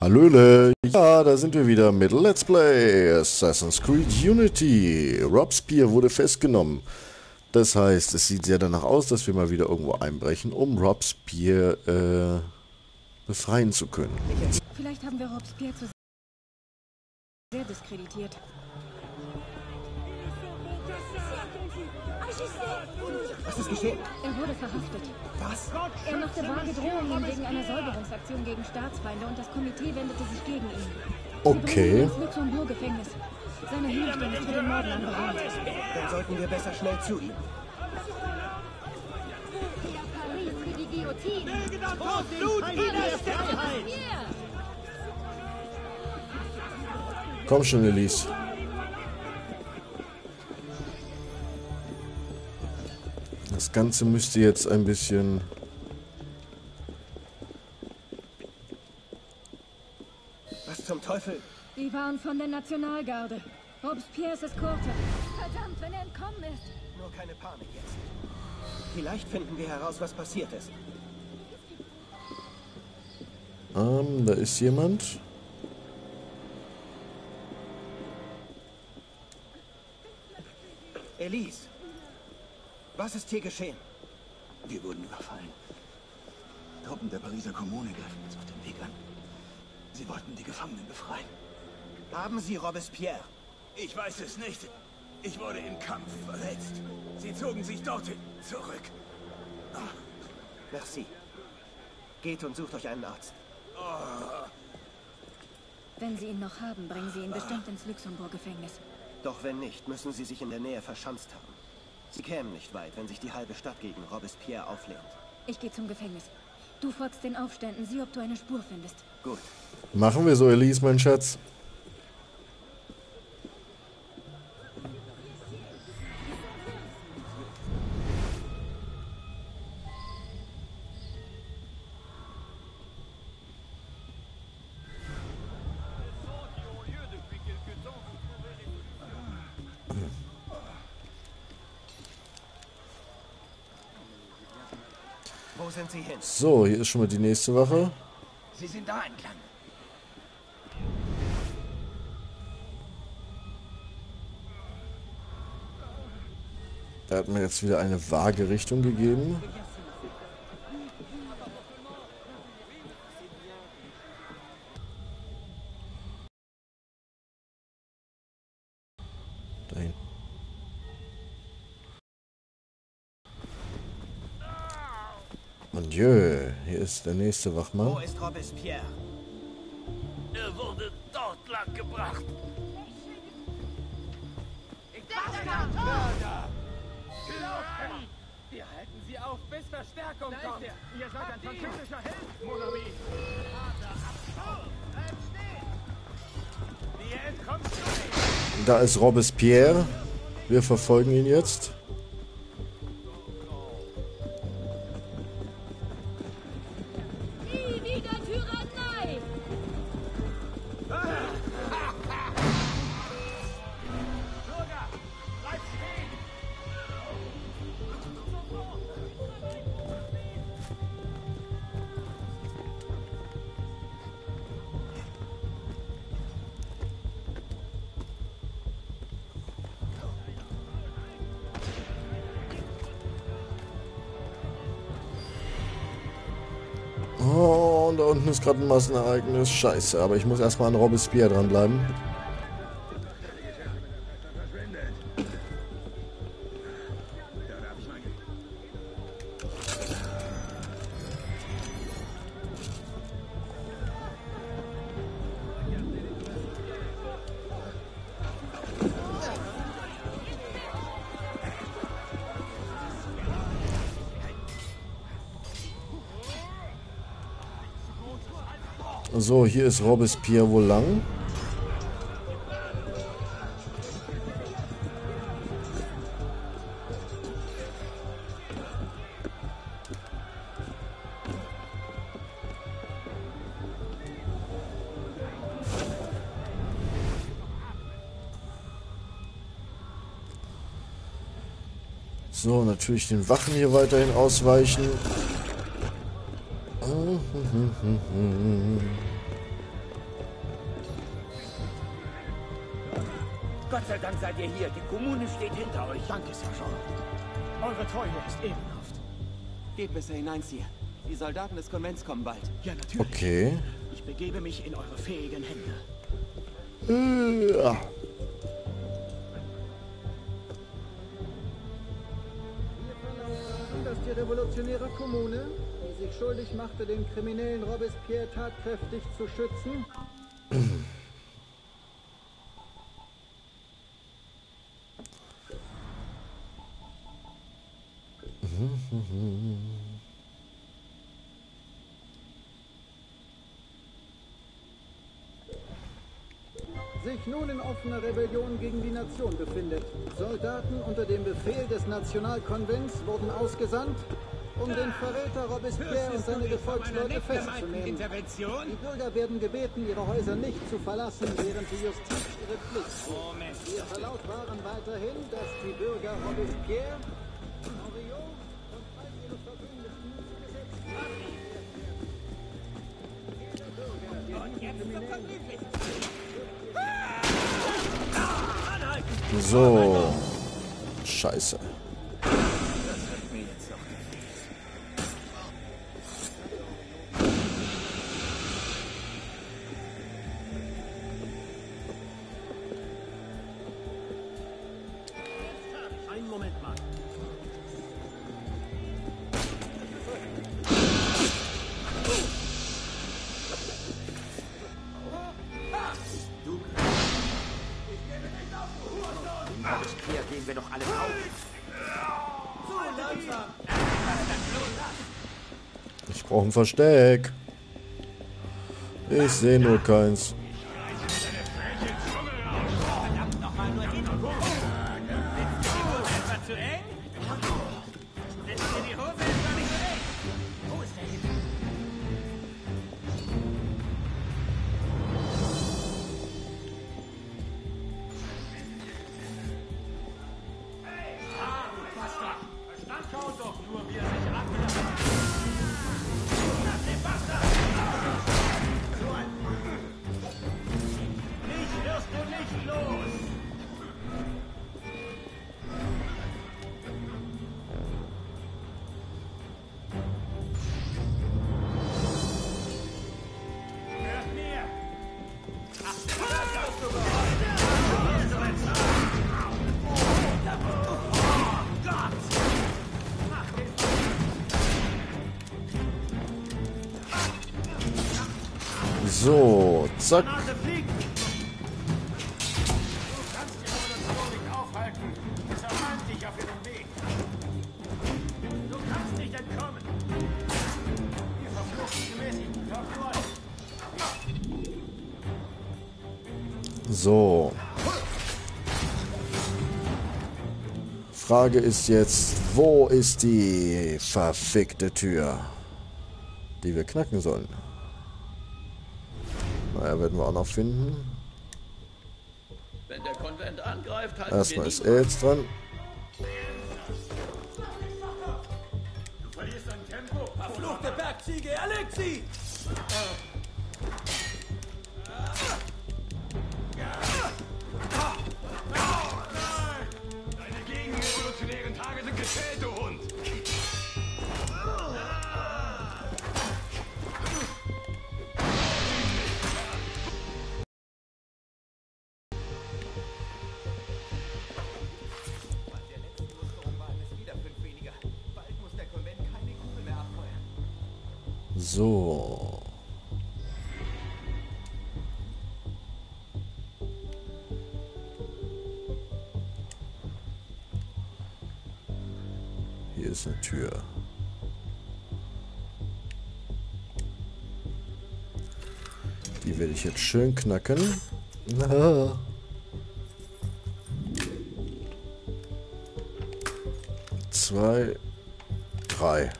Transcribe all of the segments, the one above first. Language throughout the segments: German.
Hallöle, ja, da sind wir wieder mit Let's Play Assassin's Creed Unity. Robespierre wurde festgenommen. Das heißt, es sieht sehr danach aus, dass wir mal wieder irgendwo einbrechen, um Robespierre äh, befreien zu können. Vielleicht haben wir Robespierre zu sehr diskreditiert. Was ist geschehen? Er wurde verhaftet. Was? Er machte vage Drohungen wegen einer Säuberungsaktion gegen Staatsfeinde und das Komitee wendete sich gegen ihn. Okay, ins Luxemburg-Gefängnis. Seine Hinrichtung ist für den Morgen anberaumt. Dann sollten wir besser schnell zu ihm. Komm schon, Elise. Ganze müsste jetzt ein bisschen... Was zum Teufel? Die waren von der Nationalgarde. Robespierres Eskorte. Verdammt, wenn er entkommen ist. Nur keine Panik jetzt. Vielleicht finden wir heraus, was passiert ist. Ähm, da ist jemand. Elise, was ist hier geschehen? Wir wurden überfallen. Truppen der Pariser Kommune greifen uns auf dem Weg an. Sie wollten die Gefangenen befreien. Haben Sie Robespierre? Ich weiß es nicht. Ich wurde im Kampf verletzt. Sie zogen sich dorthin zurück. Merci. Geht und sucht euch einen Arzt. Wenn Sie ihn noch haben, bringen Sie ihn bestimmt ins Luxemburg-Gefängnis. Doch wenn nicht, müssen Sie sich in der Nähe verschanzt haben. Sie kämen nicht weit, wenn sich die halbe Stadt gegen Robespierre auflehnt. Ich gehe zum Gefängnis. Du folgst den Aufständen, sieh, ob du eine Spur findest. Gut. Machen wir so, Elise, mein Schatz. Wo sind Sie hin? So, hier ist schon mal die nächste Wache. Sie sind da entlang. Er hat mir jetzt wieder eine vage Richtung gegeben. Dahin. Und jö, hier ist der nächste Wo Wachmann. ist Robespierre? Er wurde dort lang gebracht. Wir halten sie auf, bis Verstärkung kommt. Ihr seid ein französischer Held, Mon ami. Ihr entkommt zu Da ist Robespierre. Wir verfolgen ihn jetzt. Unten gerade ein Massenereignis. Scheiße, aber ich muss erstmal an Robespierre dranbleiben. So, hier ist Robespierre wohl lang. So, natürlich den Wachen hier weiterhin ausweichen. Gott sei Dank seid ihr hier. Die Kommune steht hinter euch. Danke, Sergeant. Eure Treue ist ehrenhaft. Geht besser hinein, Sir. Die Soldaten des Konvents kommen bald. Ja, natürlich. Okay. Ich begebe mich in eure fähigen Hände. Ja. Dass die revolutionäre Kommune sich schuldig machte, den kriminellen Robespierre tatkräftig zu schützen, sich nun in offener Rebellion gegen die Nation befindet. Soldaten unter dem Befehl des Nationalkonvents wurden ausgesandt, um den Verräter Robespierre und seine Gefolgsleute festzunehmen. Die Bürger werden gebeten, ihre Häuser nicht zu verlassen, während die Justiz ihre Pflicht tut. Ihr Verlaut waren weiterhin, dass die Bürger Robespierre, Henriot und all ihre Verbündeten So. Scheiße. Ich brauche ein Versteck. Ich sehe nur keins. Nur So. Frage ist jetzt, wo ist die verfickte Tür, die wir knacken sollen? Naja, werden wir auch noch finden. Wenn der Konvent angreift, halten Erstmal wir ist er jetzt dran. Du verlierst an Tempo. Verfluchte Bergziege, Alexi! Deine gegenrevolutionären Tage sind gezählt, So. Hier ist eine Tür. Die werde ich jetzt schön knacken. Na. Zwei, drei.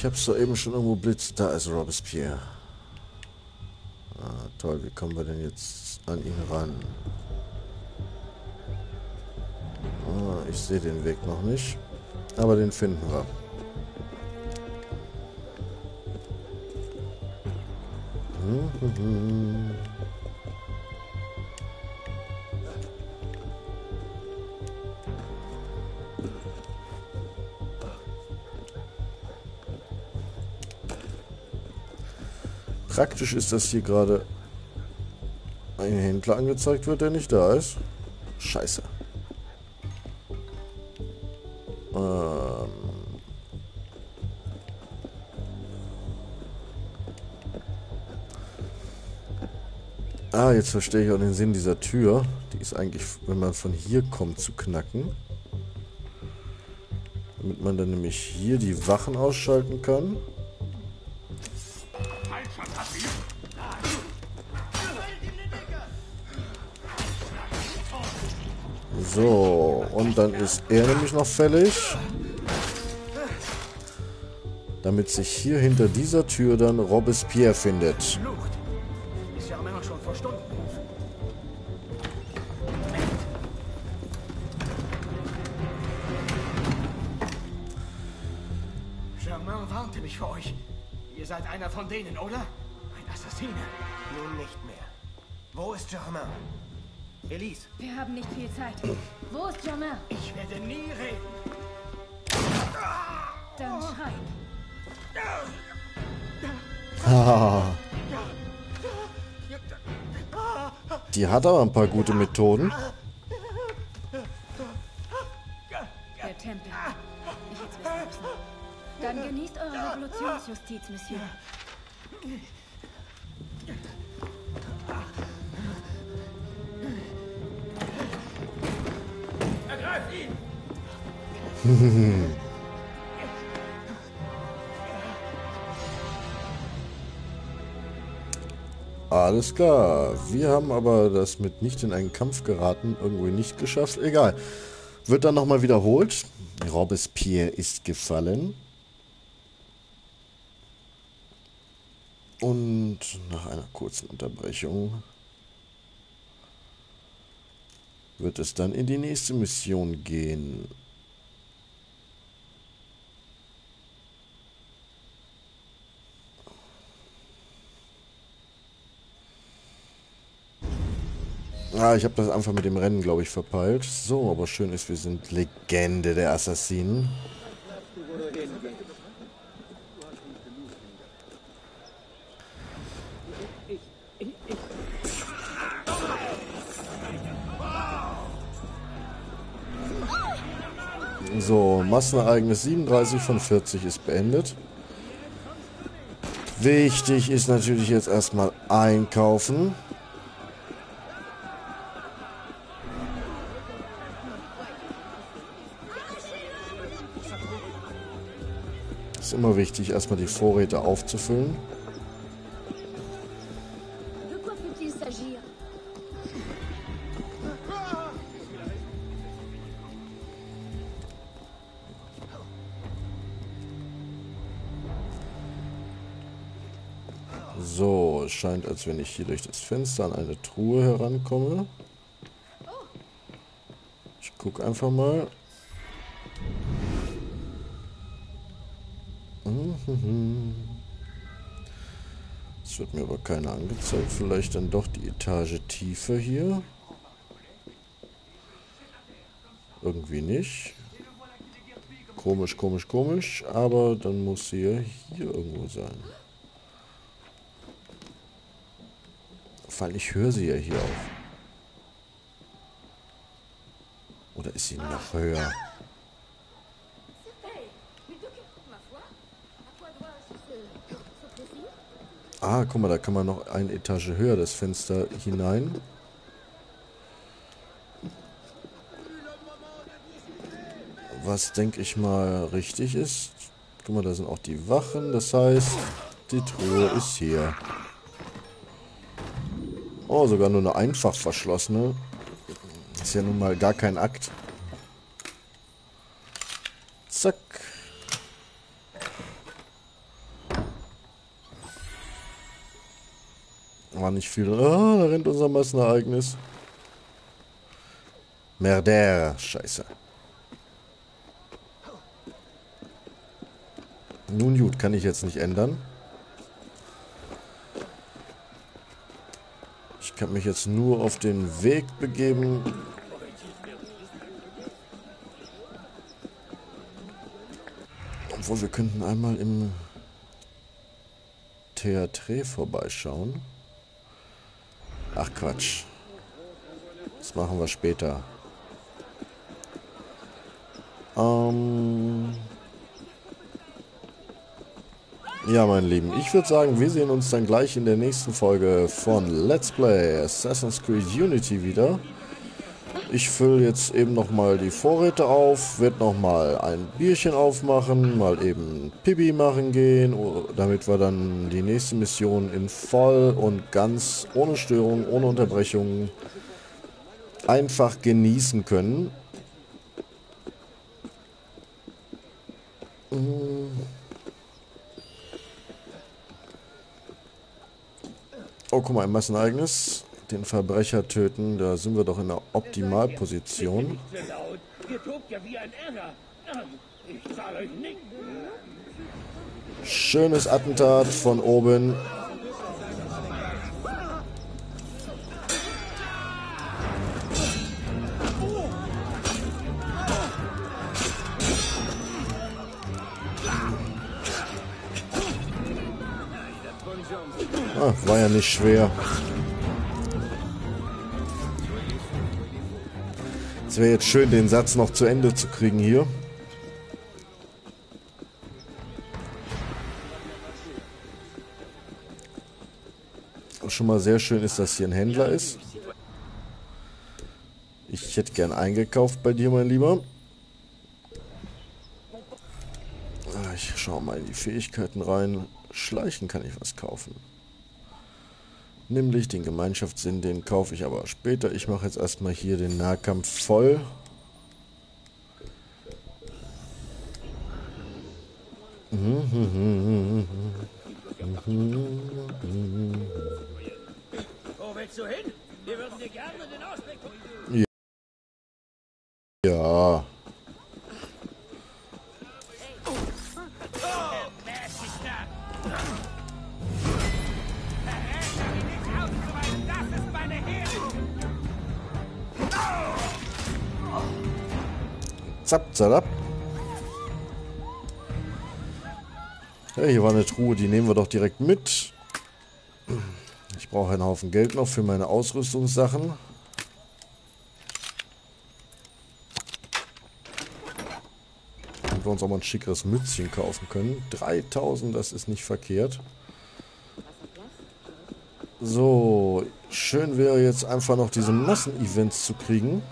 Ich hab's soeben schon irgendwo blitzt. Da ist Robespierre. Ah, toll. Wie kommen wir denn jetzt an ihn ran? Ah, ich sehe den Weg noch nicht. Aber den finden wir. Praktisch ist, dass hier gerade ein Händler angezeigt wird, der nicht da ist. Scheiße. Ähm ah, jetzt verstehe ich auch den Sinn dieser Tür. Die ist eigentlich, wenn man von hier kommt, zu knacken. Damit man dann nämlich hier die Wachen ausschalten kann. So, und dann ist er nämlich noch fällig. Damit sich hier hinter dieser Tür dann Robespierre findet. Germain warnte mich vor euch. Ihr seid einer von denen, oder? Ein Assassine. Nun nicht mehr. Wo ist Germain? Elise, Wir haben nicht viel Zeit. Wo ist Germain? Ich werde nie reden. Dann schrei. Haha. Die hat aber ein paar gute Methoden. Der Tempel. Ich müssen. Dann genießt eure Revolutionsjustiz, Monsieur. Alles klar. Wir haben aber das mit nicht in einen Kampf geraten irgendwie nicht geschafft. Egal. Wird dann nochmal wiederholt. Robespierre ist gefallen. Und nach einer kurzen Unterbrechung wird es dann in die nächste Mission gehen. Ich habe das einfach mit dem Rennen, glaube ich, verpeilt. So, aber schön ist, wir sind Legende der Assassinen. So, Massenereignis 37 von 40 ist beendet. Wichtig ist natürlich jetzt erstmal einkaufen. Ist immer wichtig, erstmal die Vorräte aufzufüllen. So, es scheint, als wenn ich hier durch das Fenster an eine Truhe herankomme. Ich gucke einfach mal. Mhm. Es wird mir aber keiner angezeigt. Vielleicht dann doch die Etage tiefer hier. Irgendwie nicht. Komisch, komisch, komisch. Aber dann muss sie ja hier irgendwo sein. Allem, ich höre sie ja hier auf. Oder ist sie noch höher? Ah, guck mal, da kann man noch eine Etage höher das Fenster hinein. was denke ich mal richtig ist. Guck mal, da sind auch die Wachen. Das heißt, die Truhe ist hier. Oh, sogar nur eine einfach verschlossene. Ist ja nun mal gar kein Akt. War nicht viel. Ah, da rennt unser Massenereignis. Merder. Scheiße. Nun gut, kann ich jetzt nicht ändern. Ich kann mich jetzt nur auf den Weg begeben. Obwohl, wir könnten einmal im Theatre vorbeischauen. Ach Quatsch. Das machen wir später. Ähm... Ja, meine Lieben, ich würde sagen, wir sehen uns dann gleich in der nächsten Folge von Let's Play Assassin's Creed Unity wieder. Ich fülle jetzt eben nochmal die Vorräte auf, werde nochmal ein Bierchen aufmachen, mal eben Pipi machen gehen, damit wir dann die nächste Mission in voll und ganz ohne Störung, ohne Unterbrechung einfach genießen können. Mmh. Oh, guck mal, ein Massenereignis. Den Verbrecher töten, da sind wir doch in der Optimalposition. Schönes Attentat von oben. Ah, war ja nicht schwer. Wäre jetzt schön, den Satz noch zu Ende zu kriegen hier. schon mal sehr schön ist, dass hier ein Händler ist. Ich hätte gern eingekauft bei dir, mein Lieber. Ah, ich schaue mal in die Fähigkeiten rein. Schleichen kann ich was kaufen. Nämlich den Gemeinschaftssinn, den kaufe ich aber später. Ich mache jetzt erstmal hier den Nahkampf voll. Wo willst du hin? Wir würden dir gerne den Ausblick Zap, zap. Ja, hier war eine Truhe, die nehmen wir doch direkt mit. Ich brauche einen Haufen Geld noch für meine Ausrüstungssachen. Damit wir uns auch mal ein schickeres Mützchen kaufen können. 3000, das ist nicht verkehrt. So, schön wäre jetzt einfach noch diese Massenevents zu kriegen.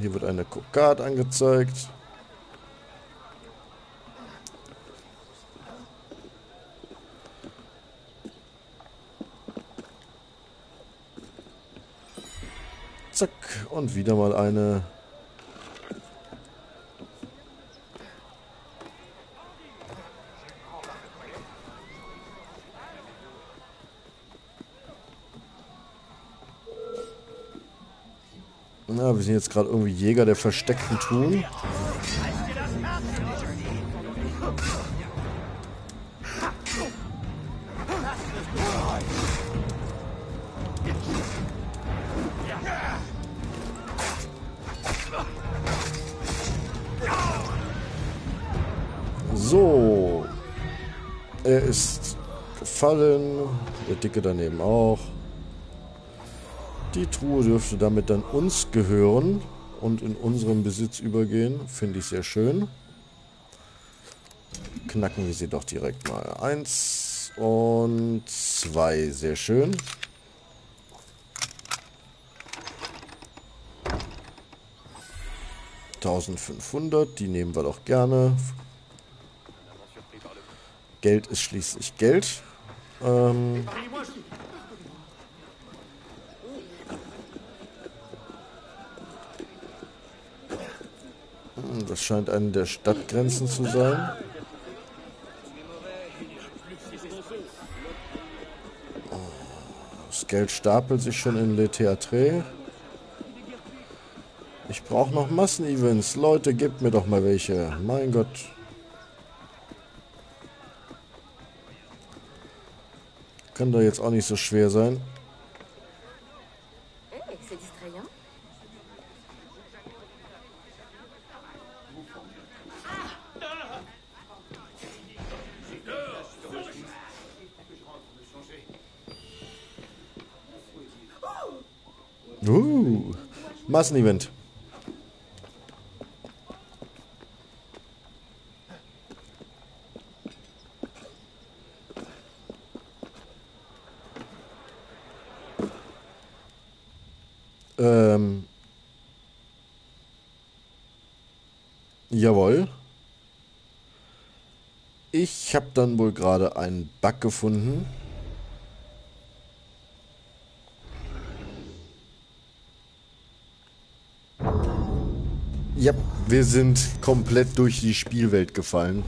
Hier wird eine Card angezeigt. Zack. Und wieder mal eine Na, wir sind jetzt gerade irgendwie Jäger der versteckten Truhen. So. Er ist gefallen. Der Dicke daneben auch. Die Truhe dürfte damit dann uns gehören und in unseren Besitz übergehen. Finde ich sehr schön. Knacken wir sie doch direkt mal. Eins und zwei. Sehr schön. 1500, die nehmen wir doch gerne. Geld ist schließlich Geld. Ähm das scheint eine der Stadtgrenzen zu sein. Das Geld stapelt sich schon in Le Théâtre. Ich brauche noch Massenevents. Leute, gebt mir doch mal welche. Mein Gott. Kann doch jetzt auch nicht so schwer sein. Massenevent. Ähm. Jawohl. Ich habe dann wohl gerade einen Bug gefunden. Ja, wir sind komplett durch die Spielwelt gefallen.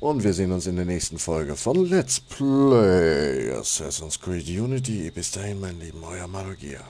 Und wir sehen uns in der nächsten Folge von Let's Play Assassin's Creed Unity. Bis dahin, mein Lieben, euer Marogia.